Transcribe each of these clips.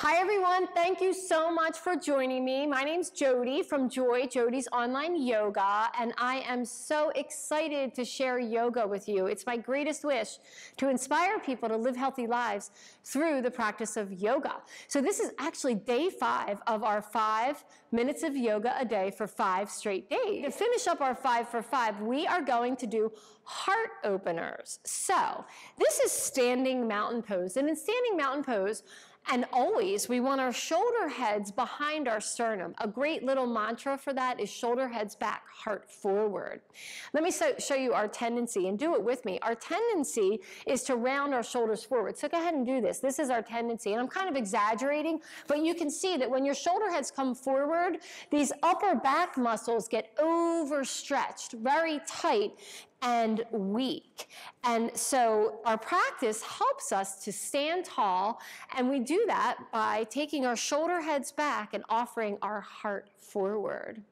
Hi everyone, thank you so much for joining me. My name's Jodi from Joy, Jodi's Online Yoga, and I am so excited to share yoga with you. It's my greatest wish to inspire people to live healthy lives through the practice of yoga. So this is actually day five of our five minutes of yoga a day for five straight days. To finish up our five for five, we are going to do heart openers. So this is standing mountain pose, and in standing mountain pose, and always, we want our shoulder heads behind our sternum. A great little mantra for that is shoulder heads back, heart forward. Let me so, show you our tendency and do it with me. Our tendency is to round our shoulders forward. So go ahead and do this. This is our tendency. And I'm kind of exaggerating, but you can see that when your shoulder heads come forward, these upper back muscles get overstretched, very tight, and weak. And so our practice helps us to stand tall, and we do that by taking our shoulder heads back and offering our heart forward.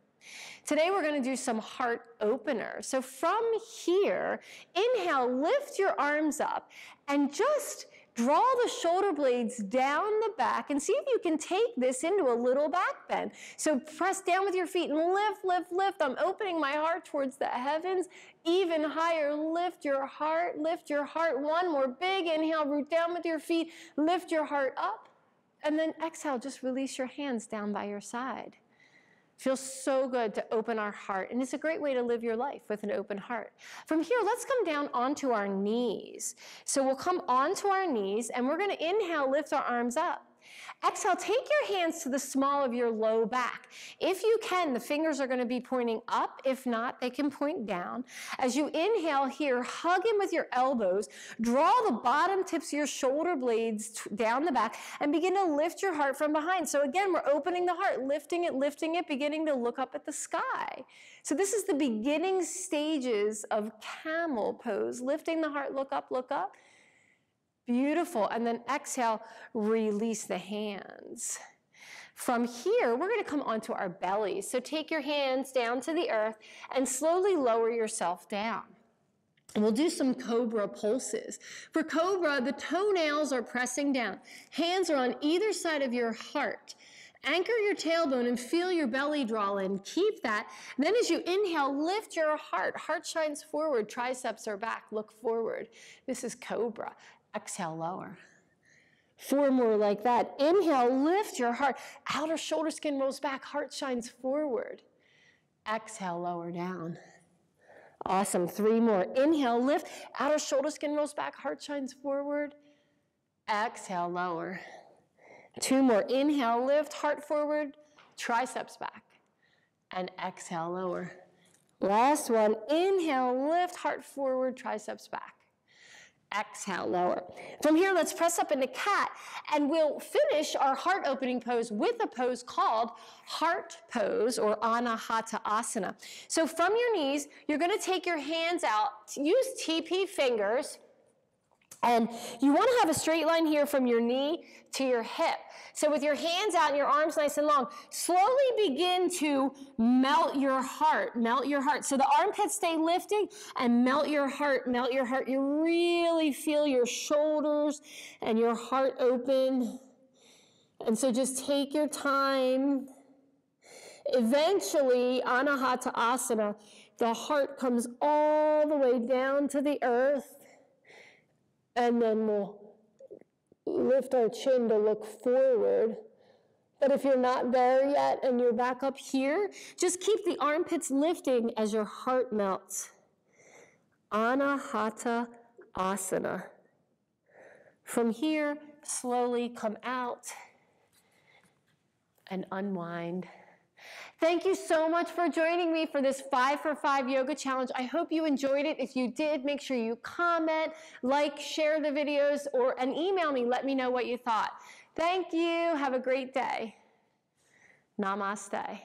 Today we're going to do some heart openers. So from here, inhale, lift your arms up and just Draw the shoulder blades down the back and see if you can take this into a little back bend. So press down with your feet and lift, lift, lift. I'm opening my heart towards the heavens. Even higher, lift your heart, lift your heart. One more big inhale, root down with your feet, lift your heart up. And then exhale, just release your hands down by your side. Feels so good to open our heart, and it's a great way to live your life with an open heart. From here, let's come down onto our knees. So we'll come onto our knees, and we're gonna inhale, lift our arms up. Exhale, take your hands to the small of your low back. If you can, the fingers are going to be pointing up. If not, they can point down. As you inhale here, hug in with your elbows. Draw the bottom tips of your shoulder blades down the back and begin to lift your heart from behind. So again, we're opening the heart, lifting it, lifting it, beginning to look up at the sky. So this is the beginning stages of camel pose, lifting the heart, look up, look up. Beautiful. And then exhale, release the hands. From here, we're going to come onto our bellies. So take your hands down to the earth and slowly lower yourself down. And we'll do some cobra pulses. For cobra, the toenails are pressing down. Hands are on either side of your heart. Anchor your tailbone and feel your belly draw in. Keep that. And then as you inhale, lift your heart. Heart shines forward, triceps are back. Look forward. This is cobra. Exhale, lower. Four more like that. Inhale, lift your heart. Outer shoulder skin rolls back, heart shines forward. Exhale, lower down. Awesome. Three more. Inhale, lift. Outer shoulder skin rolls back, heart shines forward. Exhale, lower. Two more. Inhale, lift, heart forward, triceps back. And exhale, lower. Last one. Inhale, lift, heart forward, triceps back exhale, lower. From here, let's press up into cat, and we'll finish our heart opening pose with a pose called heart pose or anahata asana. So from your knees, you're gonna take your hands out, use TP fingers, and you want to have a straight line here from your knee to your hip. So with your hands out and your arms nice and long, slowly begin to melt your heart, melt your heart. So the armpits stay lifting and melt your heart, melt your heart. You really feel your shoulders and your heart open. And so just take your time. Eventually, Anahata Asana, the heart comes all the way down to the earth and then we'll lift our chin to look forward. But if you're not there yet and you're back up here, just keep the armpits lifting as your heart melts. Anahata Asana. From here, slowly come out and unwind. Thank you so much for joining me for this five for five yoga challenge. I hope you enjoyed it. If you did, make sure you comment, like, share the videos, or and email me. Let me know what you thought. Thank you. Have a great day. Namaste.